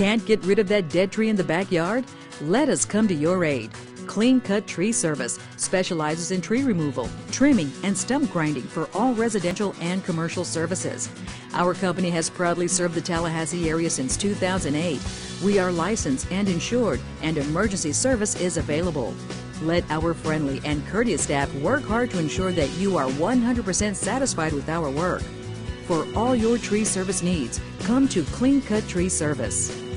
Can't get rid of that dead tree in the backyard? Let us come to your aid. Clean Cut Tree Service specializes in tree removal, trimming, and stump grinding for all residential and commercial services. Our company has proudly served the Tallahassee area since 2008. We are licensed and insured, and emergency service is available. Let our friendly and courteous staff work hard to ensure that you are 100% satisfied with our work. For all your tree service needs, come to Clean Cut Tree Service.